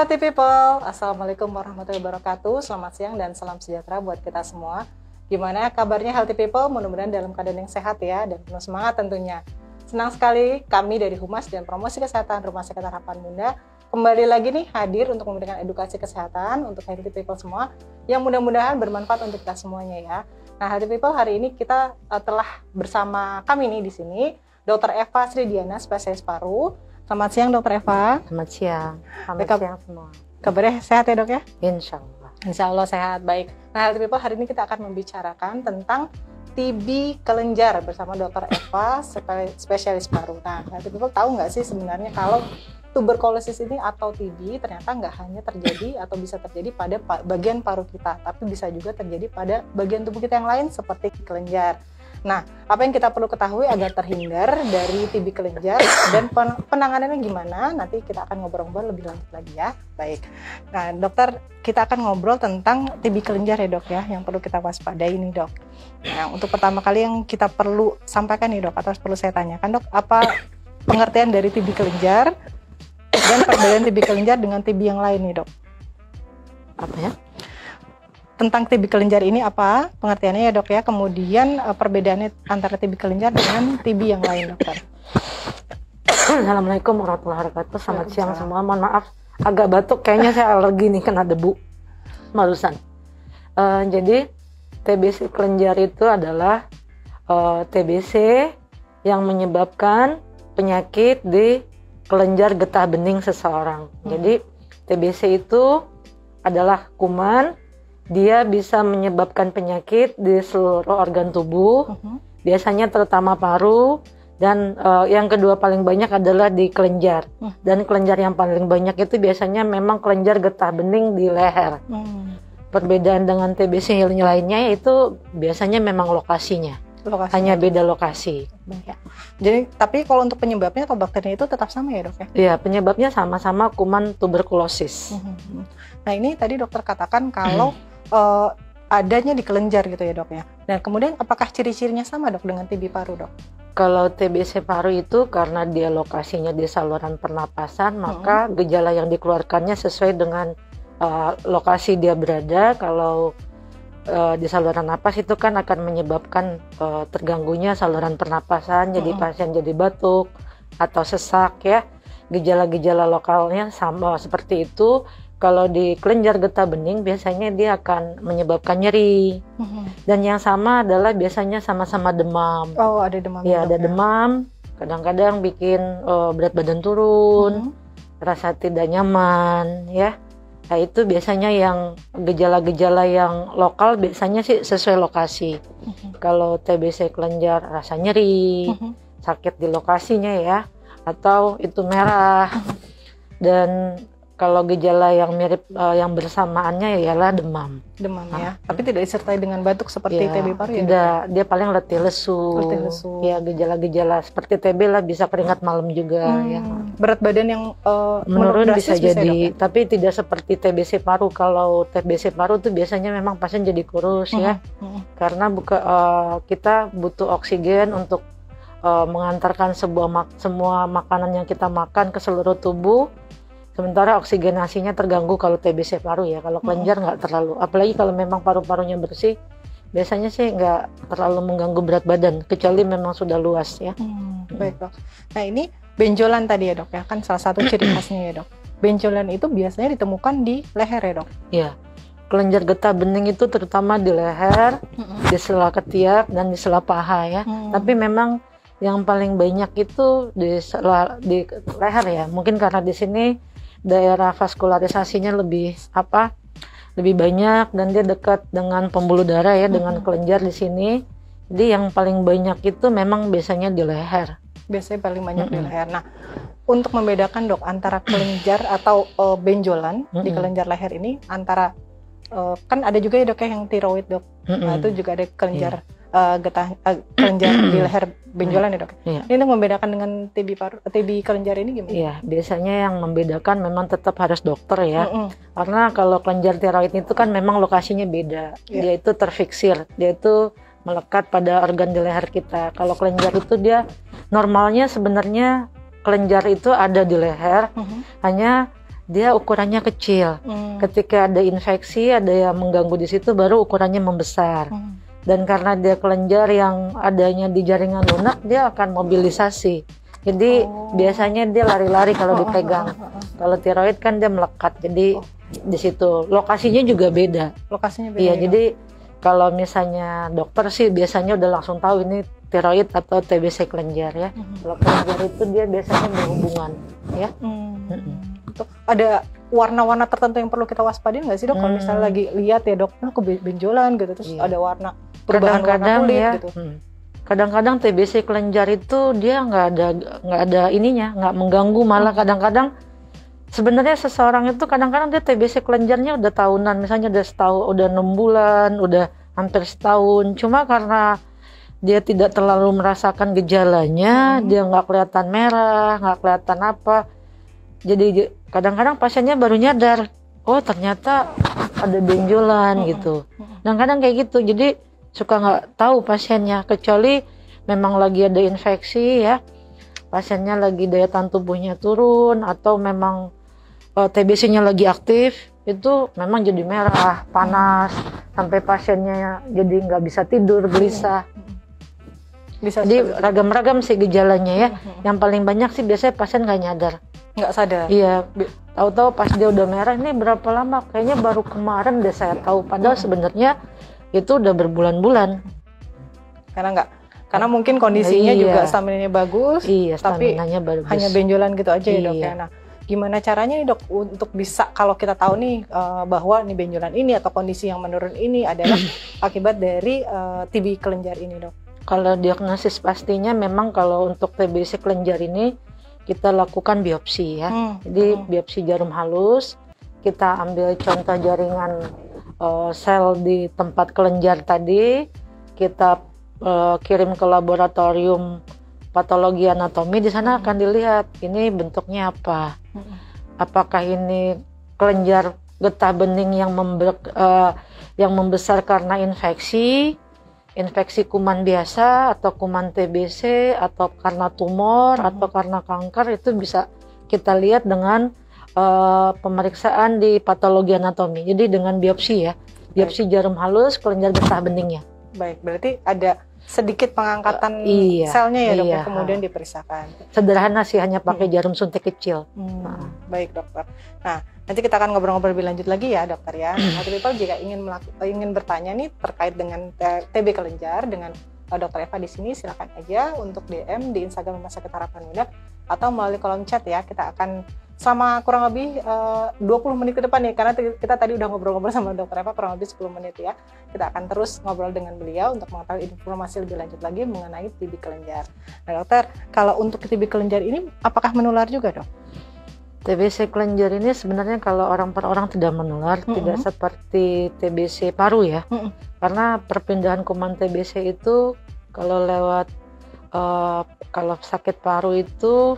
Healthy People, Assalamualaikum warahmatullahi wabarakatuh. Selamat siang dan salam sejahtera buat kita semua. Gimana kabarnya Healthy People? Mudah-mudahan dalam keadaan yang sehat ya Dan penuh semangat tentunya. Senang sekali kami dari Humas dan Promosi Kesehatan Rumah Sakit Harapan Bunda Kembali lagi nih hadir untuk memberikan edukasi kesehatan Untuk Healthy People semua Yang mudah-mudahan bermanfaat untuk kita semuanya ya. Nah Healthy People hari ini kita uh, telah bersama kami nih di sini Dr. Eva Sridiana, spesialis paru Selamat siang Dokter Eva. Selamat siang. Selamat Baik, siang semua. Kabarnya sehat ya dok ya? Insya Allah. Insya Allah sehat. Baik. Nah Healthy People hari ini kita akan membicarakan tentang TB kelenjar bersama Dokter Eva, spe- spesialis paru. Nah Healthy People tahu nggak sih sebenarnya kalau tuberkulosis ini atau TB ternyata nggak hanya terjadi atau bisa terjadi pada pa- bagian paru kita, tapi bisa juga terjadi pada bagian tubuh kita yang lain seperti kelenjar. Nah, apa yang kita perlu ketahui agar terhindar dari TB kelenjar dan pen- penanganannya gimana? Nanti kita akan ngobrol-ngobrol lebih lanjut lagi ya. Baik. Nah, dokter, kita akan ngobrol tentang TB kelenjar ya dok ya, yang perlu kita waspadai nih dok. Nah, untuk pertama kali yang kita perlu sampaikan nih dok, atau perlu saya tanyakan dok, apa pengertian dari TB kelenjar dan perbedaan TB kelenjar dengan TB yang lain nih dok? Apa ya? Tentang TB kelenjar ini apa pengertiannya ya dok ya? Kemudian eh, perbedaannya antara TB kelenjar dengan TB yang lain dokter? Assalamualaikum warahmatullahi wabarakatuh. Selamat siang Waalaikumsalam. semua. Mohon maaf, agak batuk. Kayaknya saya alergi nih kena debu. Barusan. Eh, jadi TBC kelenjar itu adalah eh, TBC yang menyebabkan penyakit di kelenjar getah bening seseorang. Jadi TBC itu adalah kuman. Dia bisa menyebabkan penyakit di seluruh organ tubuh. Mhm. biasanya terutama paru dan eh, yang kedua paling banyak adalah di kelenjar Hmm. dan kelenjar yang paling banyak itu biasanya memang kelenjar getah bening di leher Hmm. perbedaan dengan TBC lainnya itu biasanya memang lokasinya Lokasi. hanya beda lokasi Ya. Jadi tapi kalau untuk penyebabnya atau bakterinya itu tetap sama ya dok ya? ya penyebabnya sama-sama kuman tuberkulosis Mhm. Nah ini tadi dokter katakan kalau eh, adanya di kelenjar gitu ya dok ya. Dan kemudian apakah ciri-cirinya sama dok dengan TB paru dok? Kalau TBC paru itu karena dia lokasinya di saluran pernapasan, maka gejala yang dikeluarkannya sesuai dengan uh, lokasi dia berada. Kalau uh, di saluran napas itu kan akan menyebabkan uh, terganggunya saluran pernapasan, jadi Mm-mm. pasien jadi batuk atau sesak ya. Gejala-gejala lokalnya sama seperti itu. Kalau di kelenjar getah bening biasanya dia akan menyebabkan nyeri. Dan yang sama adalah biasanya sama-sama demam. Oh ada demam. Ya dok ada demam, kadang-kadang bikin eh, berat badan turun, Mhm. rasa tidak nyaman, ya. Nah itu biasanya yang gejala-gejala yang lokal biasanya sih sesuai lokasi. Mhm. Kalau TBC kelenjar rasa nyeri, Mhm. sakit di lokasinya ya, atau itu merah. Dan kalau gejala yang mirip eh, yang bersamaannya ialah demam. Demam ya. Ah. Tapi tidak disertai dengan batuk seperti Ya, TB paru ya. tidak, dia paling letih lesu. Letih lesu. Ya gejala-gejala seperti TB lah bisa keringat malam juga ya. Hmm. Berat badan yang eh, menurun bisa ya, jadi, dok, ya? tapi tidak seperti TBC paru. Kalau TBC paru tuh biasanya memang pasien jadi kurus ya, Mhm. karena buka eh, kita butuh oksigen untuk eh, mengantarkan sebuah mak- semua makanan yang kita makan ke seluruh tubuh. Sementara oksigenasinya terganggu kalau TBC paru ya. Kalau kelenjar nggak terlalu, apalagi kalau memang paru-parunya bersih, biasanya sih nggak terlalu mengganggu berat badan, kecuali memang sudah luas ya. Hmm, baik dok. Nah ini benjolan tadi ya dok ya, kan salah satu ciri khasnya ya dok. Benjolan itu biasanya ditemukan di leher ya dok. Ya, kelenjar getah bening itu terutama di leher, di sela ketiak dan di sela paha ya. Hmm. Tapi memang yang paling banyak itu di sela, di leher ya. Mungkin karena di sini daerah vaskularisasinya lebih apa? Lebih banyak dan dia dekat dengan pembuluh darah ya, dengan Mhm. kelenjar di sini. Jadi yang paling banyak itu memang biasanya di leher. biasanya paling banyak di Mm-mm. leher. Nah, untuk membedakan dok antara kelenjar atau eh, benjolan di Mm-mm. kelenjar leher ini antara eh, kan ada juga ya dok ya yang tiroid dok. Nah, Mm-mm. itu juga ada kelenjar eh, getah eh, kelenjar di leher benjolan ya dok. Iya. Ini untuk membedakan dengan TB paru, TB kelenjar ini gimana? Iya, biasanya yang membedakan memang tetap harus dokter ya. Mm-mm. Karena kalau kelenjar tiroid itu kan memang lokasinya beda. Iya. Dia itu terfiksir, dia itu melekat pada organ di leher kita. Kalau kelenjar itu dia normalnya sebenarnya kelenjar itu ada di leher, Mhm. hanya dia ukurannya kecil. Hmm. Ketika ada infeksi, ada yang mengganggu di situ, baru ukurannya membesar. Hmm. Dan karena dia kelenjar yang adanya di jaringan lunak, dia akan mobilisasi. Jadi Oh. biasanya dia lari-lari kalau dipegang. Kalau tiroid kan dia melekat, jadi Oh. di situ lokasinya juga beda. Lokasinya beda. Iya, ya, jadi kalau misalnya dokter sih biasanya udah langsung tahu ini tiroid atau TBC kelenjar ya. Mhm. Kalau kelenjar itu dia biasanya berhubungan ya. Hmm. Tuh, ada warna-warna tertentu yang perlu kita waspadin nggak sih dok? Kalau Hmm. misalnya lagi lihat ya dok, oh, kebenjolan gitu, terus Iya. ada warna perubahan warna Kadang-kadang kulit ya. gitu. hmm. Kadang-kadang TBC kelenjar itu dia nggak ada nggak ada ininya, nggak mengganggu malah kadang-kadang sebenarnya seseorang itu kadang-kadang dia TBC kelenjarnya udah tahunan, misalnya udah setahun, udah enam bulan, udah hampir setahun. Cuma karena dia tidak terlalu merasakan gejalanya, Hmm. dia nggak kelihatan merah, nggak kelihatan apa. Jadi kadang-kadang pasiennya baru nyadar, oh ternyata ada benjolan Mm-mm. gitu. Dan kadang kayak gitu, jadi suka nggak tahu pasiennya, kecuali memang lagi ada infeksi ya, pasiennya lagi daya tahan tubuhnya turun atau memang eh, TBC-nya lagi aktif, itu memang jadi merah, panas, sampai pasiennya jadi nggak bisa tidur, gelisah. Bisa Jadi ragam-ragam sih gejalanya ya. Mhm. Yang paling banyak sih biasanya pasien nggak nyadar. nggak sadar. Iya, tahu-tahu pas dia udah merah ini berapa lama? Kayaknya baru kemarin deh saya tahu. Padahal Hmm. sebenarnya itu udah berbulan-bulan. Karena nggak, karena mungkin kondisinya Iya. juga stamina bagus, Iya, Tapi stamina-nya bagus. hanya benjolan gitu aja ya dok Iya. ya. Nah, gimana caranya nih dok untuk bisa kalau kita tahu nih eh, bahwa nih benjolan ini atau kondisi yang menurun ini adalah akibat dari eh, TB kelenjar ini dok? Kalau diagnosis pastinya memang kalau untuk TBC kelenjar ini kita lakukan biopsi ya. Hmm. Jadi Hmm. biopsi jarum halus, kita ambil contoh jaringan eh, sel di tempat kelenjar tadi, kita eh, kirim ke laboratorium patologi anatomi di sana akan dilihat ini bentuknya apa. Hmm. Apakah ini kelenjar getah bening yang membe- eh, yang membesar karena infeksi, infeksi kuman biasa atau kuman TBC atau karena tumor atau karena kanker itu bisa kita lihat dengan eh, pemeriksaan di patologi anatomi. Jadi dengan biopsi ya, biopsi jarum halus kelenjar getah beningnya. Baik, berarti ada sedikit pengangkatan Eh, iya, selnya ya dok iya. yang kemudian diperiksakan. Sederhana sih hanya pakai Hmm. jarum suntik kecil. Hmm, Nah. Baik dokter. Nah nanti kita akan ngobrol-ngobrol lebih lanjut lagi ya dokter ya. Nah, people jika ingin ingin bertanya nih terkait dengan TB kelenjar dengan uh, dokter Eva di sini silakan aja untuk DM di Instagram Rumah Sakit Harapan Muda atau melalui kolom chat ya. Kita akan selama kurang lebih uh, 20 menit ke depan nih karena kita tadi udah ngobrol-ngobrol sama dokter Eva kurang lebih 10 menit ya. Kita akan terus ngobrol dengan beliau untuk mengetahui informasi lebih lanjut lagi mengenai TB kelenjar. Nah dokter, kalau untuk TB kelenjar ini apakah menular juga dok? TBC kelenjar ini sebenarnya kalau orang per orang tidak menular, Mm-mm. tidak seperti TBC paru ya. Mm-mm. Karena perpindahan kuman TBC itu kalau lewat eh, kalau sakit paru itu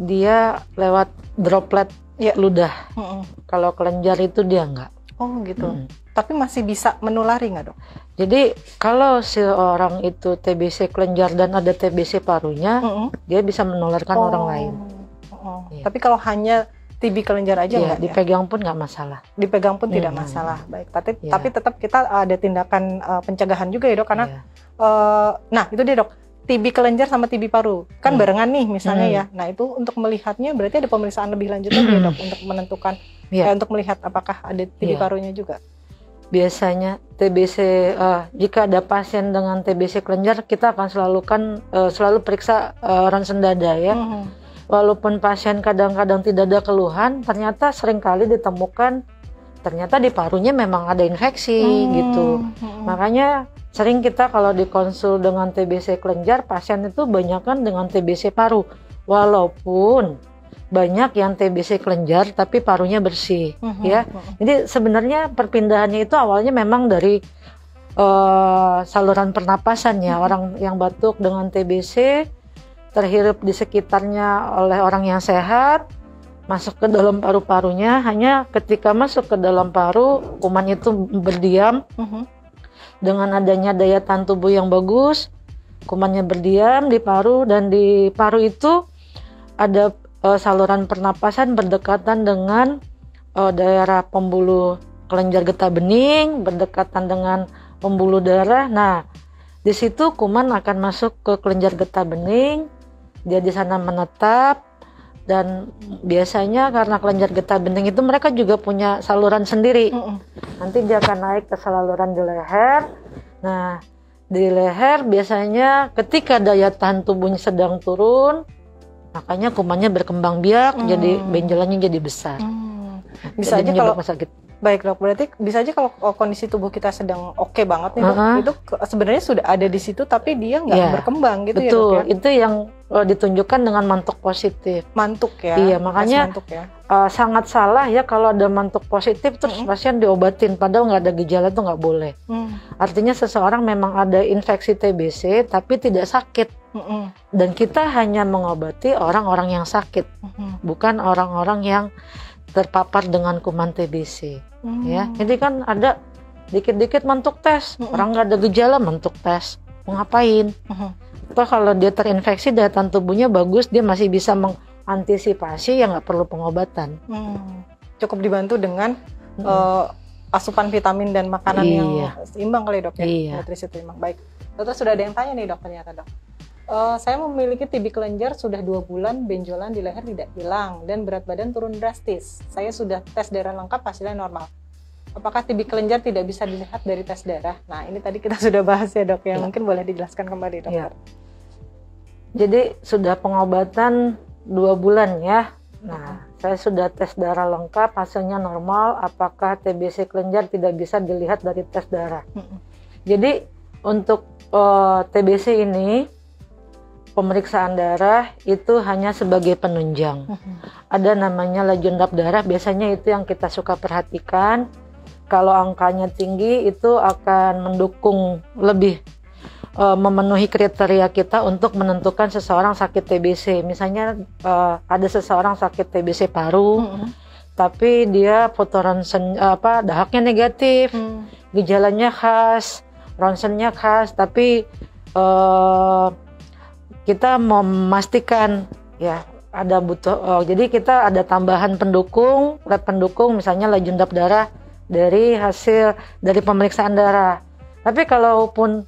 dia lewat droplet Iya. ludah. Mm-mm. Kalau kelenjar itu dia enggak. Oh gitu. Mm. Tapi masih bisa menulari nggak dok? Jadi kalau si orang itu TBC kelenjar dan ada TBC parunya, Mm-mm. dia bisa menularkan Oh. orang lain. Oh. Iya. Tapi kalau hanya TB kelenjar aja Iya, nggak ya? dipegang pun nggak masalah. Dipegang pun tidak Mm-mm. masalah. Baik. Tapi Iya. tapi tetap kita ada tindakan uh, pencegahan juga ya dok karena Iya. uh, nah itu dia dok. TB kelenjar sama TB paru kan Hmm. barengan nih misalnya Hmm. ya. Nah itu untuk melihatnya berarti ada pemeriksaan lebih lanjut lagi ya dok untuk menentukan Iya. eh, untuk melihat apakah ada TB Iya. parunya juga. biasanya TBC eh, jika ada pasien dengan TBC kelenjar kita akan selalu kan eh, selalu periksa eh, ronsen dada ya Mhm. walaupun pasien kadang-kadang tidak ada keluhan ternyata sering kali ditemukan ternyata di parunya memang ada infeksi Hmm. gitu Mhm. makanya sering kita kalau dikonsul dengan TBC kelenjar pasien itu banyakkan dengan TBC paru walaupun banyak yang TBC kelenjar tapi parunya bersih Mhm. ya Mhm. jadi sebenarnya perpindahannya itu awalnya memang dari eh, saluran pernapasan ya Mhm. orang yang batuk dengan TBC terhirup di sekitarnya oleh orang yang sehat masuk ke dalam paru-parunya hanya ketika masuk ke dalam paru kuman itu berdiam. Dengan adanya daya tahan tubuh yang bagus kumannya berdiam di paru dan di paru itu ada eh, saluran pernapasan berdekatan dengan eh, daerah pembuluh kelenjar getah bening, berdekatan dengan pembuluh darah. Nah, di situ kuman akan masuk ke kelenjar getah bening, dia di sana menetap dan biasanya karena kelenjar getah bening itu mereka juga punya saluran sendiri. Mm-mm. Nanti dia akan naik ke saluran di leher. Nah, di leher biasanya ketika daya tahan tubuhnya sedang turun, makanya kumannya berkembang biak, Hmm. jadi benjolannya jadi besar. Hmm. Bisa aja kalau sakit. baik dok, berarti bisa aja kalau kondisi tubuh kita sedang oke banget nih dok, Uh-huh. itu ke- sebenarnya sudah ada di situ tapi dia nggak Iya, berkembang gitu ya Betul, dok ya, itu yang eh, ditunjukkan dengan mantuk positif. mantuk ya. Iya, makanya- mantuk ya. Eh, sangat salah ya kalau ada mantuk positif terus Mm-mm. pasien diobatin padahal nggak ada gejala itu nggak boleh. Hmm. Artinya seseorang memang ada infeksi TBC tapi tidak sakit Mm-mm. dan kita hanya mengobati orang-orang yang sakit, Mm-mm. bukan orang-orang yang terpapar dengan kuman TBC. Hmm. Ya, jadi kan ada dikit-dikit mantuk tes, Mm-mm. orang nggak ada gejala mantuk tes, mau ngapain? Mhm. Atau kalau dia terinfeksi daya tahan tubuhnya bagus, dia masih bisa mengantisipasi ya nggak perlu pengobatan. Hmm. Cukup dibantu dengan Mm-mm. eh, asupan vitamin dan makanan yang Iya. seimbang kali dok ya, Iya. nutrisi seimbang. Baik, dokter sudah ada yang tanya nih dok ternyata dok. Eh, saya memiliki TB kelenjar sudah dua bulan, benjolan di leher tidak hilang dan berat badan turun drastis. Saya sudah tes darah lengkap hasilnya normal. Apakah TB kelenjar tidak bisa dilihat dari tes darah? Nah ini tadi kita sudah bahas ya dok, yang Iya. mungkin boleh dijelaskan kembali dokter. Jadi sudah pengobatan dua bulan ya. Nah, saya sudah tes darah lengkap, hasilnya normal. Apakah TBC kelenjar tidak bisa dilihat dari tes darah? Jadi untuk eh, TBC ini pemeriksaan darah itu hanya sebagai penunjang. Mhm. Ada namanya laju endap darah, biasanya itu yang kita suka perhatikan. Kalau angkanya tinggi itu akan mendukung lebih eh, memenuhi kriteria kita untuk menentukan seseorang sakit TBC. Misalnya eh, ada seseorang sakit TBC paru, Mhm. tapi dia foto ronsen apa dahaknya negatif, Hmm. gejalanya khas, ronsennya khas, tapi eh, kita memastikan ya ada butuh. oh, jadi kita ada tambahan pendukung, lab pendukung, misalnya laju endap darah dari hasil dari pemeriksaan darah. Tapi kalaupun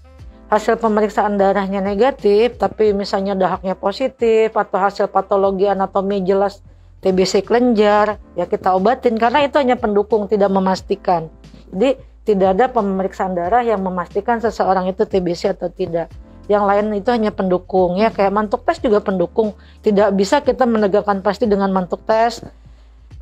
hasil pemeriksaan darahnya negatif, tapi misalnya dahaknya positif atau hasil patologi anatomi jelas TBC kelenjar, ya kita obatin karena itu hanya pendukung tidak memastikan. Jadi tidak ada pemeriksaan darah yang memastikan seseorang itu TBC atau tidak. Yang lain itu hanya pendukung ya kayak mantuk tes juga pendukung. Tidak bisa kita menegakkan pasti dengan mantuk tes.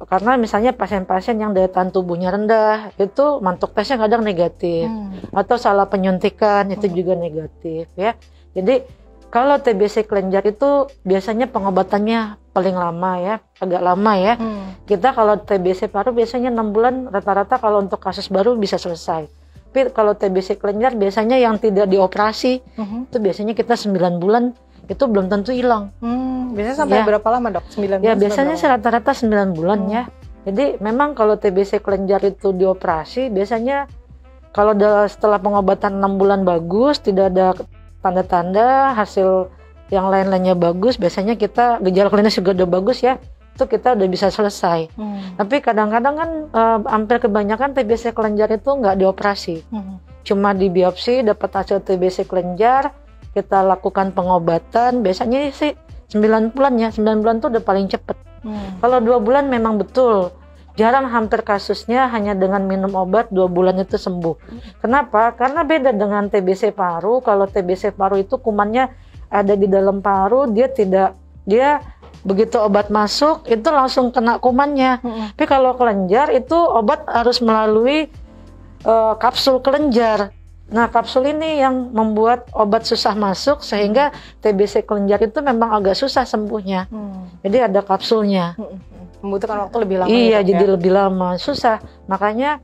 Karena misalnya pasien-pasien yang daya tahan tubuhnya rendah itu mantuk tesnya kadang negatif Hmm. atau salah penyuntikan itu Hmm. juga negatif ya. Jadi kalau TBC kelenjar itu biasanya pengobatannya paling lama ya, agak lama ya. Hmm. Kita kalau TBC paru biasanya enam bulan rata-rata kalau untuk kasus baru bisa selesai. Tapi kalau TBC kelenjar biasanya yang tidak dioperasi Mhm. itu biasanya kita 9 bulan itu belum tentu hilang. Hmm. Biasanya sampai Ya. berapa lama dok? 9 Ya bulan, biasanya sih 9 rata-rata 9 bulan Hmm. ya. Jadi memang kalau TBC kelenjar itu dioperasi biasanya kalau setelah pengobatan 6 bulan bagus, tidak ada tanda-tanda hasil yang lain-lainnya bagus, biasanya kita gejala klinis juga udah bagus ya, itu kita udah bisa selesai. Hmm. Tapi kadang-kadang kan eh, hampir kebanyakan TBC kelenjar itu nggak dioperasi, Mhm. cuma di biopsi dapat hasil TBC kelenjar, kita lakukan pengobatan, biasanya sih 9 bulan ya, 9 bulan tuh udah paling cepet. Hmm. Kalau dua bulan memang betul. Jarang hampir kasusnya hanya dengan minum obat dua bulan itu sembuh. Kenapa? Karena beda dengan TBC paru. Kalau TBC paru itu kumannya ada di dalam paru, dia tidak dia begitu obat masuk itu langsung kena kumannya. Mhm. Tapi kalau kelenjar itu obat harus melalui eh, kapsul kelenjar. Nah, kapsul ini yang membuat obat susah masuk sehingga TBC kelenjar itu memang agak susah sembuhnya. Hmm. Jadi ada kapsulnya. Mhm. Membutuhkan waktu lebih lama. iya, ya, jadi ya? lebih lama, susah. Makanya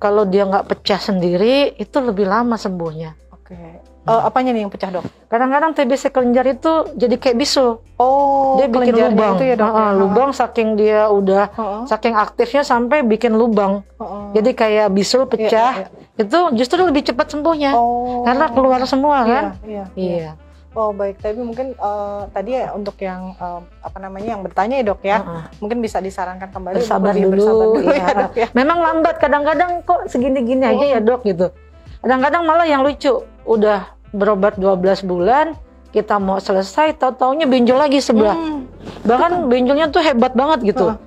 kalau dia nggak pecah sendiri, itu lebih lama sembuhnya. Oke. Eh, apanya nih yang pecah dok? Kadang-kadang TBC kelenjar itu jadi kayak bisul, Oh, dia bikin lubang. Itu ya, dok, Heeh, ya? lubang saking dia udah, Heeh. saking aktifnya sampai bikin lubang. Heeh. Jadi kayak bisul Iya, pecah, iya, iya. itu justru lebih cepat sembuhnya Oh. karena keluar semua Iya, kan. iya, iya. Iya. Oh baik, tapi mungkin eh, tadi ya untuk yang eh, apa namanya yang bertanya ya dok ya, Heeh. mungkin bisa disarankan kembali Bersabar dulu, bersabar dulu ya, ya. dok ya. Memang lambat kadang-kadang kok segini-gini aja ya dok gitu. Kadang-kadang malah yang lucu udah berobat 12 bulan kita mau selesai tahu-taunya benjol lagi sebelah. Hmm. Bahkan benjolnya tuh hebat banget gitu. Heeh.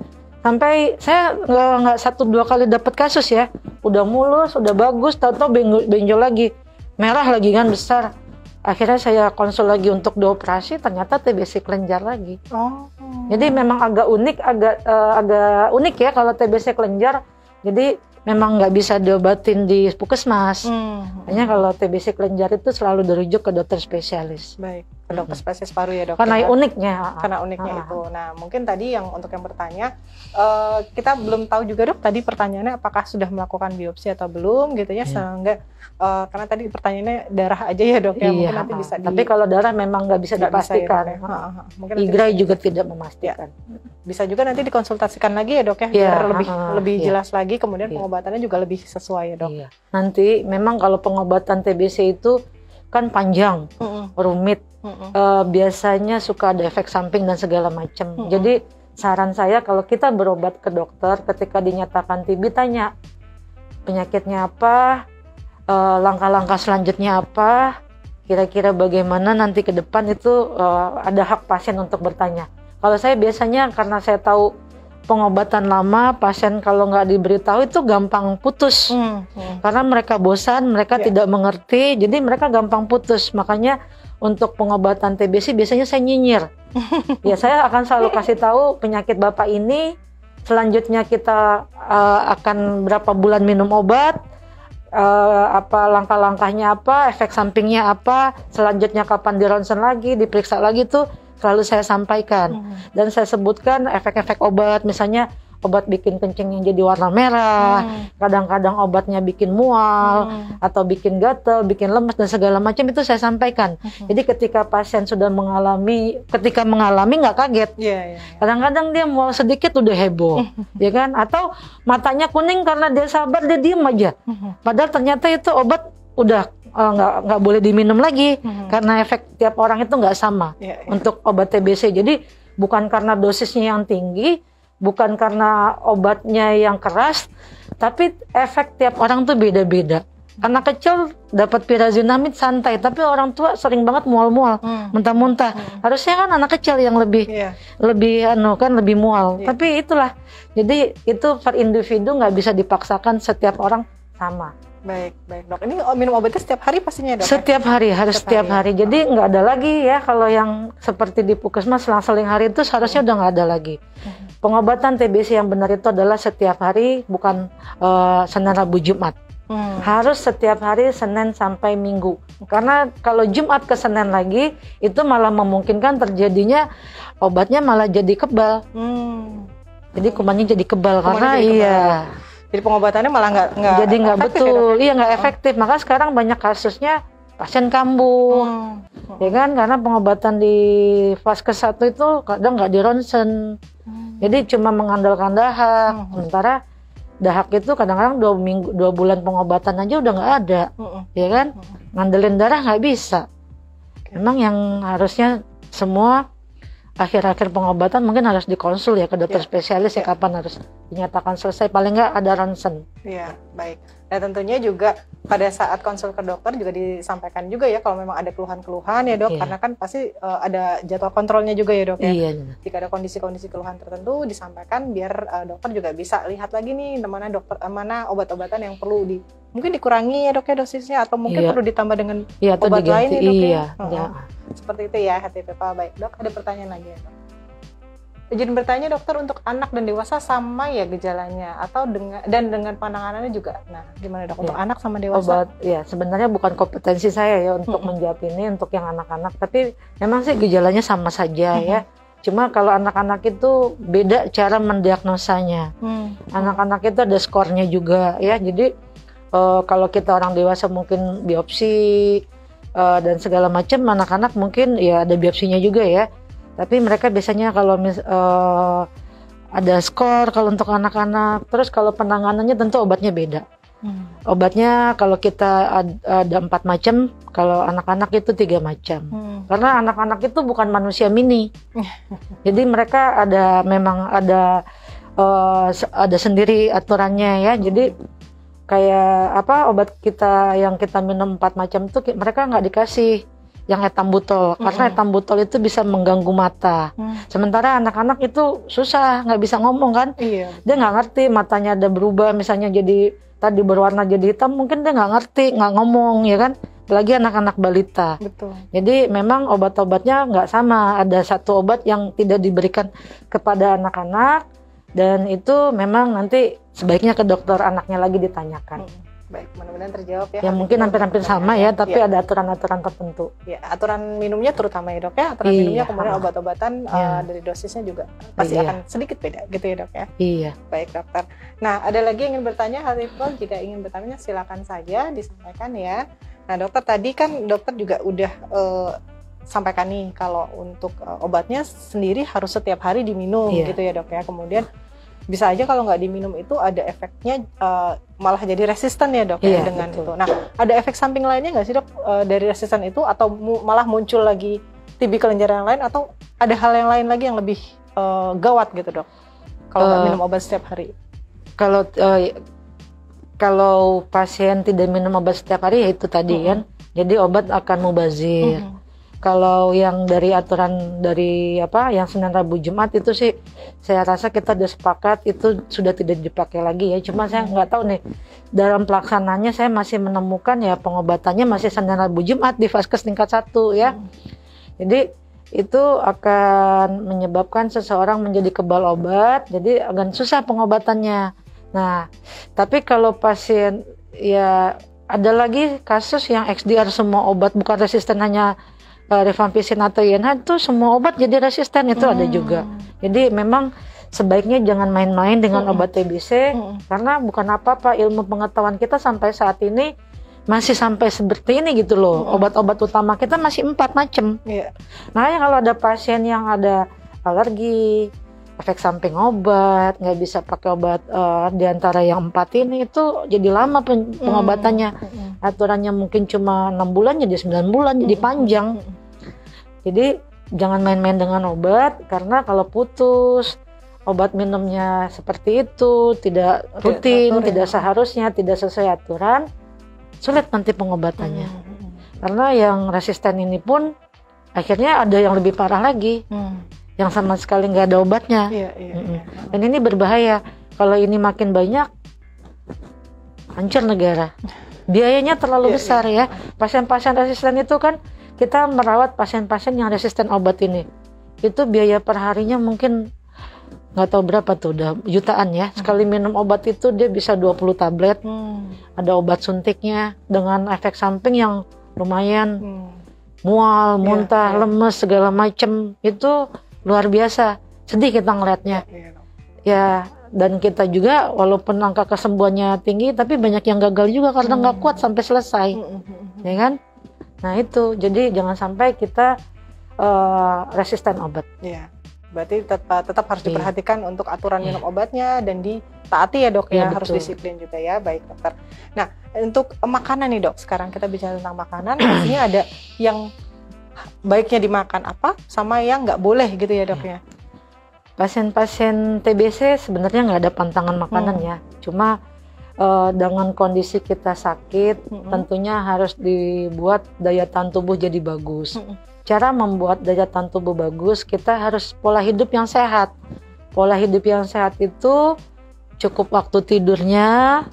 Sampai saya nggak nggak satu dua kali dapat kasus ya. Udah mulus, udah bagus, tahu-tahu benjol, benjol lagi. Merah lagi kan besar. Akhirnya saya konsul lagi untuk dioperasi, ternyata TBC kelenjar lagi. Oh. Jadi memang agak unik, agak eh, agak unik ya kalau TBC kelenjar. Jadi memang nggak bisa diobatin di puskesmas. Hmm. Hanya kalau TBC kelenjar itu selalu dirujuk ke dokter spesialis. Baik, dokter spesialis paru ya dok. Karena ya. uniknya. karena uniknya Ah. itu. Nah, mungkin tadi yang untuk yang bertanya, eh, kita belum tahu juga dok. Tadi pertanyaannya apakah sudah melakukan biopsi atau belum, gitu ya? Iya. Sehingga eh, karena tadi pertanyaannya darah aja ya dok ya. Iya. Mungkin nanti bisa di, Tapi kalau darah memang nggak bisa bisa ya, dipastikan. Dok, ya. Ha. Mungkin Igrai juga tidak memastikan. bisa juga nanti dikonsultasikan lagi ya dok ya, Iya, biar lebih ah, lebih iya. jelas lagi. Kemudian Iya. pengobatannya juga lebih sesuai ya dok. Iya. Nanti memang kalau pengobatan TBC itu kan panjang, Mm-mm, rumit. mm-mm. Eh, biasanya suka ada efek samping dan segala macam. Mm-mm. Jadi saran saya kalau kita berobat ke dokter ketika dinyatakan TB tanya penyakitnya apa, eh, langkah-langkah selanjutnya apa, kira-kira bagaimana nanti ke depan itu eh, ada hak pasien untuk bertanya. Kalau saya biasanya karena saya tahu pengobatan lama, pasien kalau nggak diberitahu itu gampang putus. Mm, mm. Karena mereka bosan, mereka Ya. tidak mengerti, jadi mereka gampang putus. Makanya untuk pengobatan TBC biasanya saya nyinyir. ya saya akan selalu kasih tahu penyakit bapak ini. Selanjutnya kita eh, akan berapa bulan minum obat, eh, apa langkah-langkahnya apa, efek sampingnya apa, selanjutnya kapan di ronsen lagi, diperiksa lagi tuh selalu saya sampaikan Mm. dan saya sebutkan efek-efek obat misalnya obat bikin kencing yang jadi warna merah Mm. kadang-kadang obatnya bikin mual Mm. atau bikin gatel, bikin lemas dan segala macam itu saya sampaikan. Mhm. Jadi ketika pasien sudah mengalami, ketika mengalami nggak kaget. Iya, iya, iya. Kadang-kadang dia mual sedikit udah heboh, ya kan? Atau matanya kuning karena dia sabar dia diem aja. Mhm. Padahal ternyata itu obat udah eh, nggak nggak boleh diminum lagi Mhm. karena efek tiap orang itu nggak sama Iya, iya. untuk obat TBC. Jadi bukan karena dosisnya yang tinggi, bukan karena obatnya yang keras, tapi efek tiap orang tuh beda-beda. Anak kecil dapat pirazinamid santai, tapi orang tua sering banget mual-mual, Mm. muntah-muntah. Harusnya kan anak kecil yang lebih Iya. lebih anu kan lebih mual. Iya. Tapi itulah. Jadi itu per individu nggak bisa dipaksakan setiap orang sama. Baik, baik dok. Ini oh, minum obatnya setiap hari pastinya dok? ya? Setiap hari harus Setiap setiap hari. hari. Jadi nggak ada lagi ya kalau yang seperti di puskesmas selang-seling hari itu seharusnya udah nggak ada lagi. Mhm. Pengobatan TBC yang benar itu adalah setiap hari bukan eh, Senin Rabu Jumat. Hmm. Harus setiap hari Senin sampai Minggu. Karena kalau Jumat ke Senin lagi itu malah memungkinkan terjadinya obatnya malah jadi kebal. Hmm. Jadi kumannya jadi kebal Kumannya karena jadi kebal. iya. Jadi pengobatannya malah nggak nggak jadi nggak ya, betul, Dok? iya nggak efektif. Maka sekarang banyak kasusnya pasien kambuh. Hmm. ya kan karena pengobatan di fase satu itu kadang nggak di ronsen Hmm. jadi cuma mengandalkan dahak Hmm. sementara dahak itu kadang-kadang dua minggu dua bulan pengobatan aja udah nggak ada Hmm. ya kan ngandelin darah nggak bisa memang yang harusnya semua akhir-akhir pengobatan mungkin harus dikonsul ya ke dokter Ya. spesialis ya Ya. kapan harus dinyatakan selesai paling nggak ada ronsen Iya, baik. Dan tentunya juga pada saat konsul ke dokter juga disampaikan juga ya kalau memang ada keluhan-keluhan ya dok, Iya. karena kan pasti eh, ada jadwal kontrolnya juga ya dok ya. iya Jika ada kondisi-kondisi keluhan tertentu disampaikan biar eh, dokter juga bisa lihat lagi nih mana dokter eh, mana obat-obatan yang perlu di mungkin dikurangi ya dok ya dosisnya atau mungkin Iya. perlu ditambah dengan iya Obat lain ya, dok, ya? iya Heeh. ya. seperti itu ya HTP Pak. Baik dok, ada pertanyaan lagi ya dok. Izin bertanya dokter untuk anak dan dewasa sama ya gejalanya atau dengan dan dengan penanganannya juga. Nah, gimana dok untuk Ya. anak sama dewasa? obat ya sebenarnya bukan kompetensi saya ya untuk Mm-mm. menjawab ini untuk yang anak-anak tapi memang sih gejalanya sama saja ya cuma kalau anak-anak itu beda cara mendiagnosanya Hmm. anak-anak itu ada skornya juga ya jadi eh, kalau kita orang dewasa mungkin biopsi eh, dan segala macam anak-anak mungkin ya ada biopsinya juga ya tapi mereka biasanya kalau mis- eh, ada skor kalau untuk anak-anak terus kalau penanganannya tentu obatnya beda Hmm. Obatnya kalau kita ad- ada empat macam, kalau anak-anak itu tiga macam. Hmm. Karena anak-anak itu bukan manusia mini. Jadi mereka ada memang ada se- ada sendiri aturannya ya. Jadi kayak apa obat kita yang kita minum empat macam itu mereka nggak dikasih yang etambutol karena Mm-mm. etambutol itu bisa mengganggu mata. Hmm. Sementara anak-anak itu susah nggak bisa ngomong kan Iya. dia nggak ngerti matanya ada berubah misalnya jadi tadi berwarna jadi hitam mungkin dia nggak ngerti nggak ngomong ya kan apalagi anak-anak balita Betul. jadi memang obat-obatnya nggak sama ada satu obat yang tidak diberikan kepada anak-anak dan itu memang nanti sebaiknya ke dokter anaknya lagi ditanyakan Hmm. Baik, mudah-mudahan terjawab ya. ya mungkin hampir-hampir sama ya tapi Iya. ada aturan-aturan tertentu Ya, aturan minumnya terutama ya dok ya. Aturan Iya. minumnya kemudian obat-obatan uh, Iya. dari dosisnya juga pasti Iya. akan sedikit beda gitu ya dok ya. iya Baik dokter. Nah ada lagi yang ingin bertanya Hal Iqbal jika ingin bertanya silakan saja disampaikan ya. Nah dokter tadi kan dokter juga udah eh, sampaikan nih kalau untuk eh, obatnya sendiri harus setiap hari diminum Iya. gitu ya dok ya. Kemudian bisa aja kalau nggak diminum itu ada efeknya eh, malah jadi resisten ya dok ya Iya, dengan betul. itu. Nah ada efek samping lainnya nggak sih dok eh, dari resisten itu atau mu- malah muncul lagi TB kelenjar yang lain atau ada hal yang lain lagi yang lebih eh, gawat gitu dok kalau nggak Eh, minum obat setiap hari? kalau eh, kalau pasien tidak minum obat setiap hari ya itu tadi Mm-mm. kan jadi obat akan mubazir Mhm. Kalau yang dari aturan dari apa yang Senin Rabu Jumat itu sih saya rasa kita sudah sepakat itu sudah tidak dipakai lagi ya. Cuma saya nggak tahu nih dalam pelaksananya saya masih menemukan ya pengobatannya masih Senin Rabu Jumat di vaskes tingkat satu ya. Jadi itu akan menyebabkan seseorang menjadi kebal obat jadi akan susah pengobatannya. Nah tapi kalau pasien ya ada lagi kasus yang XDR semua obat bukan resisten hanya uh, rifampicin atau INH itu semua obat jadi resisten itu ada juga. Jadi memang sebaiknya jangan main-main dengan Mm-mm. obat TBC Mhm. karena bukan apa-apa ilmu pengetahuan kita sampai saat ini masih sampai seperti ini gitu loh. Mm-mm. Obat-obat utama kita masih empat macam. Iya. Makanya kalau ada pasien yang ada alergi, efek samping obat, nggak bisa pakai obat uh, di antara yang empat ini itu jadi lama pen- pengobatannya Mhm. aturannya mungkin cuma enam bulan jadi 9 bulan jadi Mm-mm. panjang Mhm. jadi jangan main-main dengan obat karena kalau putus obat minumnya seperti itu tidak rutin ya. tidak seharusnya tidak sesuai aturan sulit nanti pengobatannya Mhm. karena yang resisten ini pun akhirnya ada yang lebih parah lagi Mhm. Yang sama sekali nggak ada obatnya. Iya, iya, iya. dan ini berbahaya. Kalau ini makin banyak hancur negara. Biayanya terlalu Iya, besar ya. Pasien-pasien resisten itu kan kita merawat pasien-pasien yang resisten obat ini. Itu biaya per harinya mungkin nggak tahu berapa tuh udah jutaan ya. Sekali minum obat itu dia bisa 20 tablet. Hmm. ada obat suntiknya dengan efek samping yang lumayan. Hmm. mual, muntah, iya. lemes segala macem. Itu luar biasa sedih kita ngelihatnya Iya, dok. ya dan kita juga walaupun angka kesembuhannya tinggi tapi banyak yang gagal juga karena nggak Hmm. kuat sampai selesai Mhm. Mhm. ya kan nah itu jadi jangan sampai kita eh, resisten obat Iya. Berarti tetap tetap harus Iya. diperhatikan untuk aturan Iya. minum obatnya dan ditaati ya dok ya Iya, harus betul. disiplin juga ya baik dokter. Nah untuk makanan nih dok sekarang kita bicara tentang makanan pastinya ada yang baiknya dimakan apa sama yang nggak boleh gitu ya dok ya. pasien-pasien TBC sebenarnya nggak ada pantangan makanan Hmm. ya cuma eh, dengan kondisi kita sakit Mm-mm. tentunya harus dibuat daya tahan tubuh jadi bagus Mm-mm. cara membuat daya tahan tubuh bagus kita harus pola hidup yang sehat pola hidup yang sehat itu cukup waktu tidurnya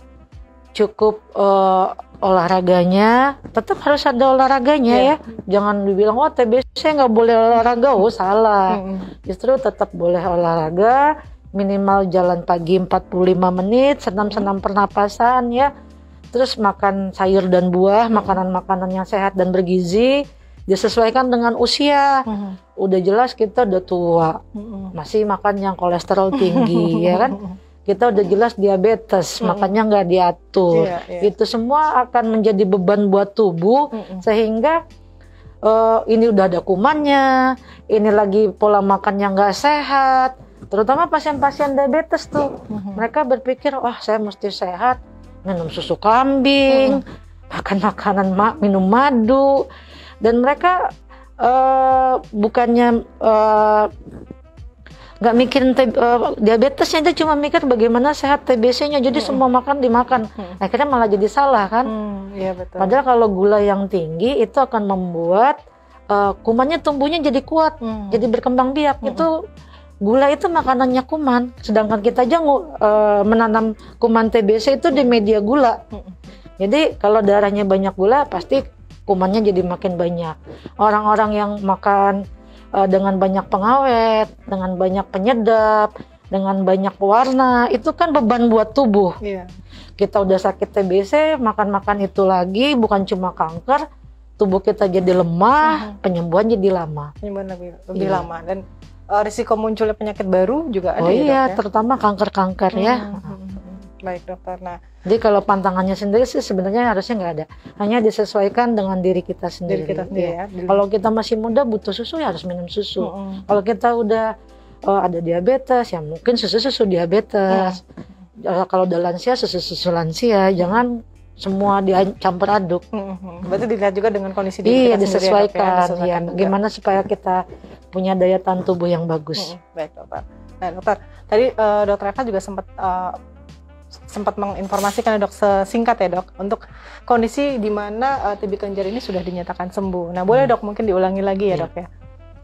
cukup eh, olahraganya tetap harus ada olahraganya Iya. ya. Jangan dibilang oh TBC nggak boleh olahraga. Oh salah. Justru tetap boleh olahraga minimal jalan pagi 45 menit senam-senam pernapasan ya. Terus makan sayur dan buah makanan-makanan yang sehat dan bergizi disesuaikan dengan usia. Udah jelas kita udah tua. Masih makan yang kolesterol tinggi ya kan kita udah jelas diabetes Mm-mm. makanya nggak diatur Iya, iya. itu semua akan menjadi beban buat tubuh Mm-mm. sehingga eh, ini udah ada kumannya, ini lagi pola makan yang nggak sehat, terutama pasien-pasien diabetes tuh, Mhm. mereka berpikir, wah saya mesti sehat, minum susu kambing, makan makanan ma- minum madu, dan mereka eh, bukannya eh, nggak mikirin T- eh, diabetesnya aja cuma mikir bagaimana sehat TBC-nya jadi semua makan dimakan Hmm. akhirnya malah jadi salah kan Hmm, iya betul. padahal kalau gula yang tinggi itu akan membuat eh, kumannya tumbuhnya jadi kuat Hmm. jadi berkembang biak Mm-mm. itu gula itu makanannya kuman sedangkan kita aja eh, menanam kuman TBC itu di media gula Mm-mm. jadi kalau darahnya banyak gula pasti kumannya jadi makin banyak orang-orang yang makan eh, dengan banyak pengawet dengan banyak penyedap dengan banyak pewarna itu kan beban buat tubuh Iya. kita udah sakit TBC makan-makan itu lagi bukan cuma kanker tubuh kita jadi lemah penyembuhan jadi lama Penyembuhan lebih lebih Iya. lama dan eh, risiko munculnya penyakit baru juga ada oh ya, iya Dok, ya? terutama kanker-kanker ya Hmm, hmm, hmm. Baik dokter. Nah, jadi kalau pantangannya sendiri sih sebenarnya harusnya nggak ada hanya disesuaikan dengan diri kita sendiri, diri kita sendiri Iya. ya. Diri- kalau kita masih muda butuh susu ya harus minum susu Mm-mm. kalau kita udah eh, ada diabetes ya mungkin susu susu diabetes Eh, kalau udah lansia susu susu lansia jangan semua dicampur aduk Mm-mm. Berarti dilihat juga dengan kondisi diri Iya kita sendiri ya, ya, disesuaikan, ya. juga. Bagaimana supaya kita punya daya tahan tubuh yang bagus. Mm-mm. Baik dokter. Nah dokter, tadi eh, dokter Eva juga sempat eh, sempat menginformasikan ya, dok sesingkat ya dok untuk kondisi di mana eh, TB kelenjar ini sudah dinyatakan sembuh. Nah boleh Hmm. dok mungkin diulangi lagi ya Iya. dok ya.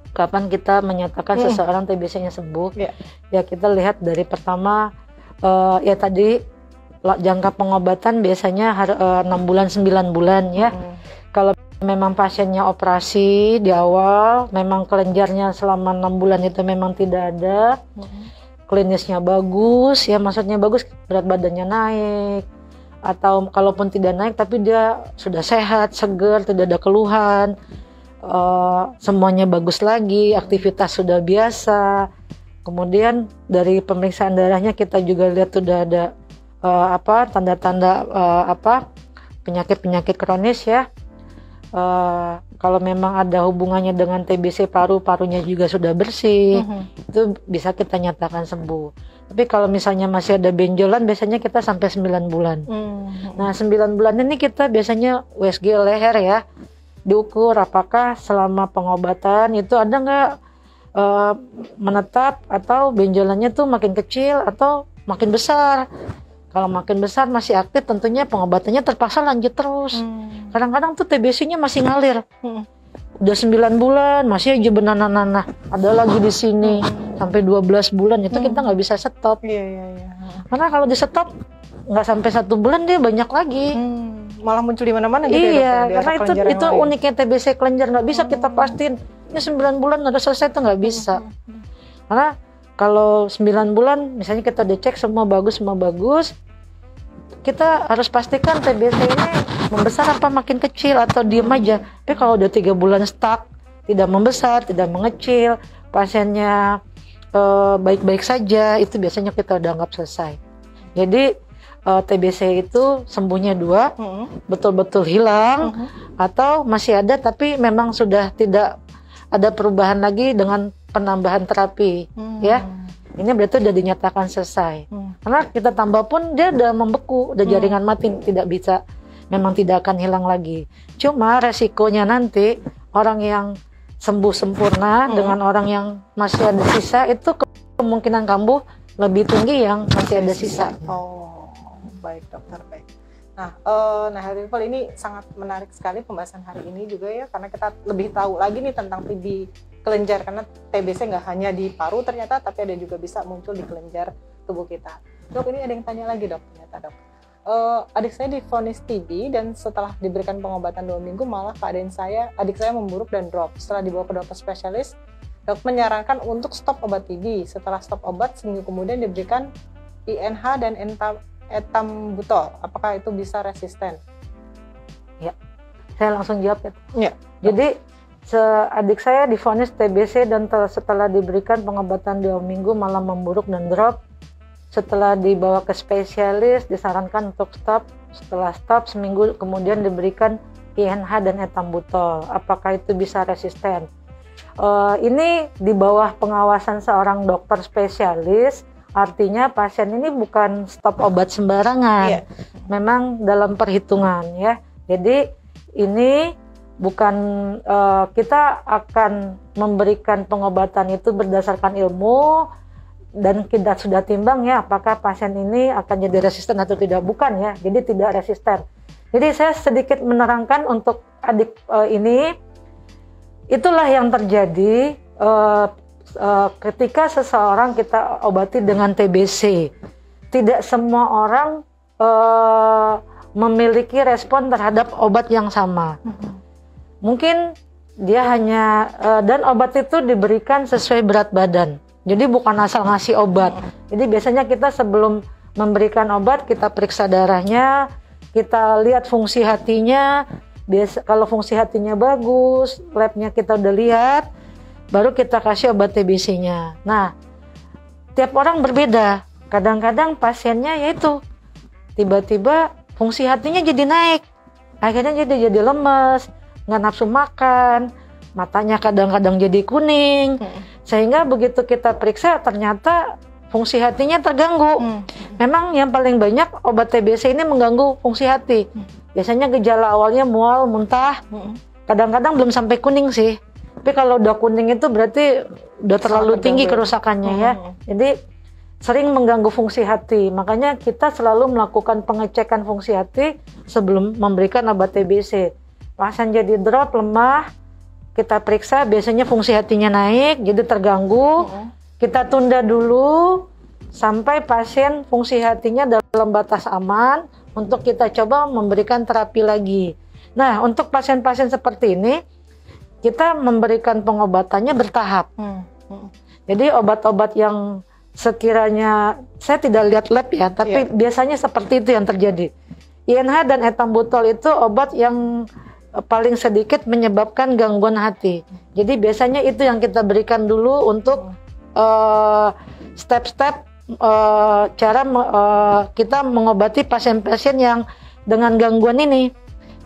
Kapan kita menyatakan Mm. seseorang TBC-nya sembuh? Iya. Ya kita lihat dari pertama eh, ya tadi jangka pengobatan biasanya har- eh, 6 bulan 9 bulan ya. Mm. Memang pasiennya operasi di awal, memang kelenjarnya selama 6 bulan itu memang tidak ada. Mm. Klinisnya bagus ya maksudnya bagus berat badannya naik atau kalaupun tidak naik tapi dia sudah sehat segar tidak ada keluhan eh, semuanya bagus lagi aktivitas sudah biasa. Kemudian dari pemeriksaan darahnya kita juga lihat sudah ada eh, apa tanda-tanda eh, apa penyakit-penyakit kronis ya Eh, kalau memang ada hubungannya dengan TBC paru parunya juga sudah bersih Mhm. itu bisa kita nyatakan sembuh. Tapi kalau misalnya masih ada benjolan, biasanya kita sampai 9 bulan. Mm. Nah, 9 bulan ini kita biasanya USG leher ya, diukur apakah selama pengobatan itu ada nggak eh, menetap atau benjolannya tuh makin kecil atau makin besar. Kalau makin besar masih aktif, tentunya pengobatannya terpaksa lanjut terus. Mm. Kadang-kadang tuh TBC-nya masih ngalir. Mm. Udah 9 bulan, masih aja benana-nana. Ada lagi di sini sampai 12 bulan itu kita nggak bisa stop. Iya iya iya. Karena kalau di stop nggak sampai satu bulan dia banyak lagi. Hmm, malah muncul di mana-mana gitu ya, iya, dokter, di karena itu itu lain. Hmm. uniknya TBC kelenjar nggak bisa kita pastiin. Ini 9 bulan udah selesai itu nggak bisa. Hmm. Karena kalau 9 bulan misalnya kita udah cek semua bagus semua bagus, kita harus pastikan TBC ini membesar apa makin kecil atau diem aja. Tapi kalau udah tiga bulan stuck, tidak membesar, tidak mengecil, pasiennya eh, baik-baik saja, itu biasanya kita udah anggap selesai. Jadi eh, TBC itu sembuhnya dua, Mm. betul-betul hilang Mhm. atau masih ada tapi memang sudah tidak ada perubahan lagi dengan penambahan terapi. Hmm. Ya. Ini berarti udah dinyatakan selesai. Hmm. Karena kita tambah pun dia udah membeku, udah Hmm. jaringan mati, tidak bisa, memang tidak akan hilang lagi. Cuma resikonya nanti orang yang sembuh sempurna Hmm. dengan orang yang masih ada sisa itu ke- kemungkinan kambuh lebih tinggi yang masih ada sisa. Oh, baik dokter baik. Nah, eh, nah people ini sangat menarik sekali pembahasan hari ini juga ya karena kita lebih tahu lagi nih tentang TB kelenjar karena TBC nggak hanya di paru ternyata tapi ada juga bisa muncul di kelenjar tubuh kita. Dok ini ada yang tanya lagi dok ternyata dok. Eh, adik saya divonis TB dan setelah diberikan pengobatan dua minggu malah keadaan saya adik saya memburuk dan drop. Setelah dibawa ke dokter spesialis, dok menyarankan untuk stop obat TB. Setelah stop obat seminggu kemudian diberikan INH dan entam, etambutol. Apakah itu bisa resisten? Saya langsung jawab ya. Iya. Jadi adik saya divonis TBC dan tel- setelah diberikan pengobatan dua minggu malah memburuk dan drop. Setelah dibawa ke spesialis disarankan untuk stop. Setelah stop seminggu kemudian diberikan INH dan etambutol. Apakah itu bisa resisten? Eh, ini di bawah pengawasan seorang dokter spesialis. Artinya pasien ini bukan stop obat sembarangan. Iya. memang dalam perhitungan ya. Jadi ini bukan uh, kita akan memberikan pengobatan itu berdasarkan ilmu dan kita sudah timbang ya apakah pasien ini akan jadi resisten atau tidak. Bukan ya jadi tidak resisten. Jadi saya sedikit menerangkan untuk adik uh, ini. Itulah yang terjadi uh, ketika seseorang kita obati dengan TBC tidak semua orang uh, memiliki respon terhadap obat yang sama. Mm-hmm mungkin dia hanya uh, dan obat itu diberikan sesuai berat badan. Jadi bukan asal ngasih obat. Jadi biasanya kita sebelum memberikan obat kita periksa darahnya, kita lihat fungsi hatinya. Biasa kalau fungsi hatinya bagus, labnya kita udah lihat, baru kita kasih obat TBC-nya. Nah, tiap orang berbeda. Kadang-kadang pasiennya yaitu tiba-tiba fungsi hatinya jadi naik. Akhirnya jadi jadi lemes, nggak nafsu makan, matanya kadang-kadang jadi kuning, hmm. sehingga begitu kita periksa ternyata fungsi hatinya terganggu. Hmm. Memang yang paling banyak obat TBC ini mengganggu fungsi hati. Hmm. Biasanya gejala awalnya mual, muntah, kadang kadang-kadang belum sampai kuning sih. Tapi kalau udah kuning itu berarti udah terlalu Sangat tinggi kerusakannya ya. hmm. ya. Jadi sering mengganggu fungsi hati. Makanya kita selalu melakukan pengecekan fungsi hati sebelum memberikan obat TBC pasien jadi drop lemah kita periksa biasanya fungsi hatinya naik jadi terganggu hmm. kita tunda dulu sampai pasien fungsi hatinya dalam batas aman untuk kita coba memberikan terapi lagi nah untuk pasien-pasien seperti ini kita memberikan pengobatannya bertahap hmm. Hmm. jadi obat-obat yang sekiranya saya tidak lihat lab ya tapi yeah. biasanya seperti itu yang terjadi INH dan etambutol itu obat yang paling sedikit menyebabkan gangguan hati. Jadi biasanya itu yang kita berikan dulu untuk uh, step-step uh, cara uh, kita mengobati pasien-pasien yang dengan gangguan ini.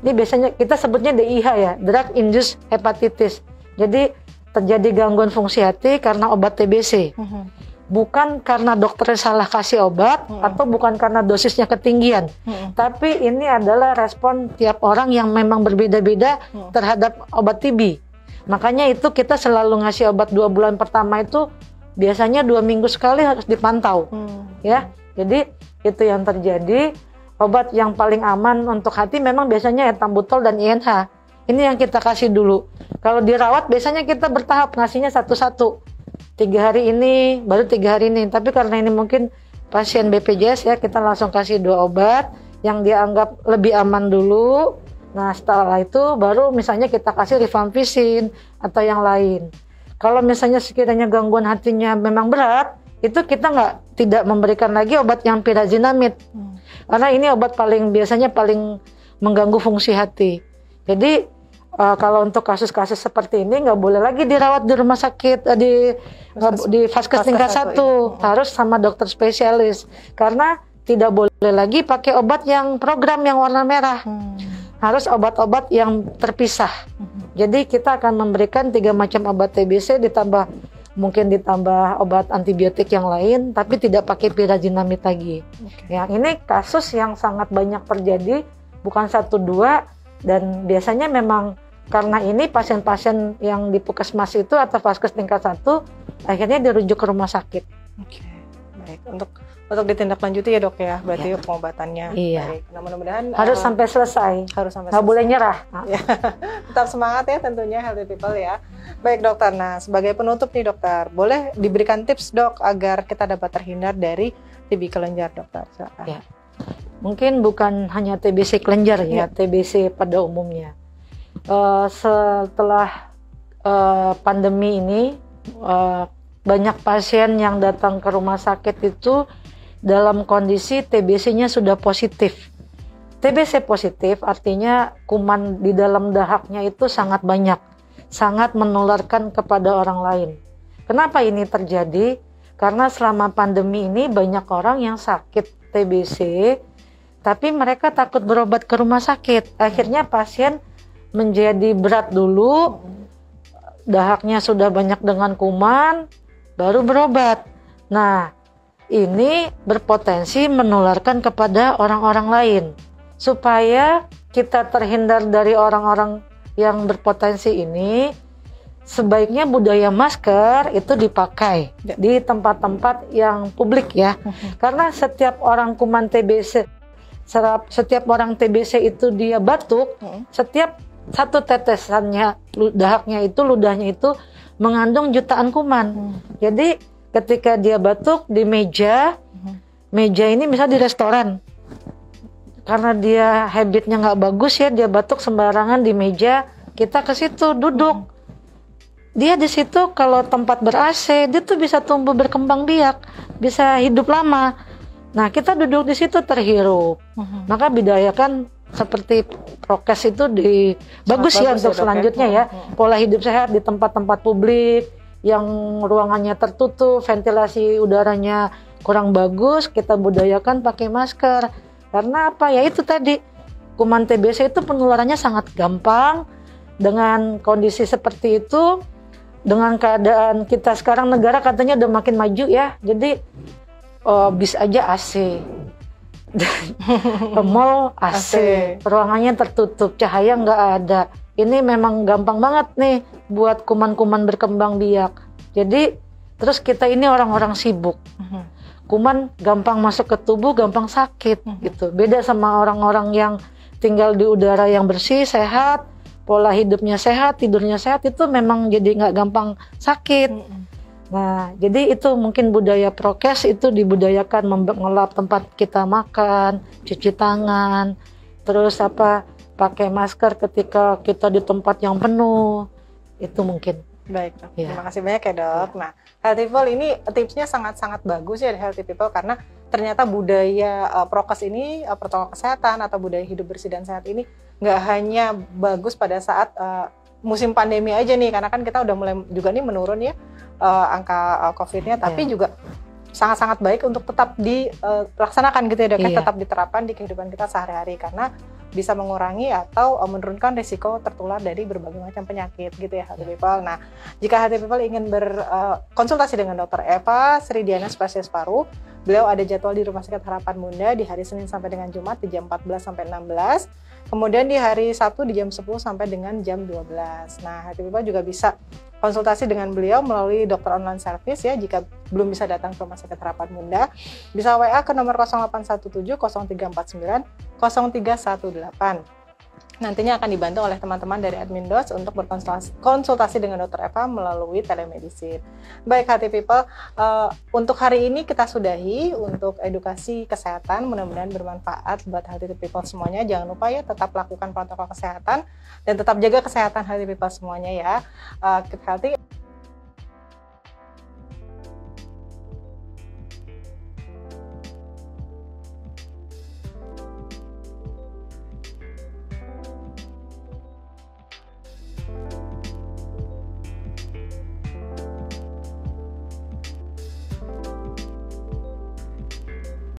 Ini biasanya kita sebutnya DIH ya, drug induced hepatitis. Jadi terjadi gangguan fungsi hati karena obat TBC. Uh -huh bukan karena dokter salah kasih obat hmm. atau bukan karena dosisnya ketinggian, hmm. tapi ini adalah respon tiap orang yang memang berbeda-beda hmm. terhadap obat TB. Makanya itu kita selalu ngasih obat dua bulan pertama itu biasanya dua minggu sekali harus dipantau, hmm. ya. Jadi itu yang terjadi. Obat yang paling aman untuk hati memang biasanya etambutol dan INH. Ini yang kita kasih dulu. Kalau dirawat biasanya kita bertahap ngasihnya satu-satu tiga hari ini baru tiga hari ini. Tapi karena ini mungkin pasien BPJS ya kita langsung kasih dua obat yang dianggap lebih aman dulu. Nah setelah itu baru misalnya kita kasih rifampicin atau yang lain. Kalau misalnya sekiranya gangguan hatinya memang berat itu kita nggak tidak memberikan lagi obat yang pirazinamid hmm. karena ini obat paling biasanya paling mengganggu fungsi hati. Jadi uh, kalau untuk kasus-kasus seperti ini nggak boleh lagi dirawat di rumah sakit uh, di Vaskes, di vaskes tingkat satu ya. harus sama dokter spesialis karena tidak boleh lagi pakai obat yang program yang warna merah hmm. harus obat-obat yang terpisah hmm. jadi kita akan memberikan tiga macam obat TBC ditambah mungkin ditambah obat antibiotik yang lain tapi tidak pakai pirazinamid lagi okay. yang ini kasus yang sangat banyak terjadi bukan satu dua dan biasanya memang karena ini pasien-pasien yang di puskesmas itu atau vaskes tingkat satu akhirnya dirujuk ke rumah sakit. Oke, baik. Untuk untuk ditindaklanjuti ya dok ya, berarti ya. pengobatannya. Iya. Baik. Nah mudah-mudahan harus uh, sampai selesai. Harus sampai. Nggak boleh nyerah. Ya. Tetap semangat ya tentunya healthy people ya. Baik dokter. Nah sebagai penutup nih dokter, boleh diberikan tips dok agar kita dapat terhindar dari TB kelenjar dokter. Silakan. Ya. Mungkin bukan hanya TBC kelenjar ya, ya. TBC pada umumnya uh, setelah uh, pandemi ini uh, banyak pasien yang datang ke rumah sakit itu dalam kondisi TBC-nya sudah positif. TBC positif artinya kuman di dalam dahaknya itu sangat banyak, sangat menularkan kepada orang lain. Kenapa ini terjadi? Karena selama pandemi ini banyak orang yang sakit TBC, tapi mereka takut berobat ke rumah sakit. Akhirnya pasien menjadi berat dulu, dahaknya sudah banyak dengan kuman, baru berobat. Nah, ini berpotensi menularkan kepada orang-orang lain. Supaya kita terhindar dari orang-orang yang berpotensi ini, sebaiknya budaya masker itu dipakai Ya. di tempat-tempat yang publik ya. Karena setiap orang kuman TBC, setiap orang TBC itu dia batuk, Hmm. setiap satu tetesannya ludahnya itu ludahnya itu mengandung jutaan kuman. Hmm. Jadi ketika dia batuk di meja, Hmm. meja ini bisa di restoran. Karena dia habitnya nggak bagus ya, dia batuk sembarangan di meja, kita ke situ duduk. Dia di situ kalau tempat ber AC, dia tuh bisa tumbuh berkembang biak, bisa hidup lama. Nah, kita duduk di situ terhirup. Hmm. Maka bidayakan seperti prokes itu di bagus ya bagus untuk ya, Dok, ya. selanjutnya ya. Hmm. Pola hidup sehat di tempat-tempat publik yang ruangannya tertutup, ventilasi udaranya kurang bagus, kita budayakan pakai masker. Karena apa ya itu tadi kuman TBC itu penularannya sangat gampang dengan kondisi seperti itu dengan keadaan kita sekarang negara katanya udah makin maju ya. Jadi oh, bis aja AC. Ke mall AC, AC. ruangannya tertutup, cahaya nggak ada. Ini memang gampang banget nih buat kuman-kuman berkembang biak. Jadi terus kita ini orang-orang sibuk. Hmm. Kuman gampang masuk ke tubuh, gampang sakit Mhm. gitu. Beda sama orang-orang yang tinggal di udara yang bersih, sehat, pola hidupnya sehat, tidurnya sehat itu memang jadi nggak gampang sakit. Nah, jadi itu mungkin budaya prokes itu dibudayakan mengelap tempat kita makan, cuci tangan, terus apa pakai masker ketika kita di tempat yang penuh. Itu mungkin. Baik, dok. Iya. terima kasih banyak ya dok. Nah, Healthy People ini tipsnya sangat-sangat bagus ya Healthy People karena ternyata budaya uh, prokes ini, uh, protokol kesehatan atau budaya hidup bersih dan sehat ini nggak hanya bagus pada saat uh, musim pandemi aja nih, karena kan kita udah mulai juga nih menurun ya uh, angka uh, COVID-nya, tapi Iya. juga sangat-sangat baik untuk tetap dilaksanakan gitu ya dok, ya, Iya. tetap diterapkan di kehidupan kita sehari-hari karena bisa mengurangi atau uh, menurunkan risiko tertular dari berbagai macam penyakit gitu ya Healthy People. Nah, jika Healthy People ingin berkonsultasi dengan Dokter Eva Sri Diana spesialis paru, beliau ada jadwal di Rumah Sakit Harapan Bunda di hari Senin sampai dengan Jumat di jam 14 sampai 16. Kemudian di hari Sabtu di jam 10 sampai dengan jam 12. Nah, Healthy People juga bisa konsultasi dengan beliau melalui dokter online service ya jika belum bisa datang ke Rumah Sakit Harapan Bunda bisa WA ke nomor 0817 0349 0318 nantinya akan dibantu oleh teman-teman dari admin DOS untuk berkonsultasi konsultasi dengan dokter Eva melalui telemedicine. Baik hati people, eh, untuk hari ini kita sudahi untuk edukasi kesehatan mudah-mudahan bermanfaat buat hati people semuanya. Jangan lupa ya tetap lakukan protokol kesehatan dan tetap jaga kesehatan hati people semuanya ya. Eh, keep healthy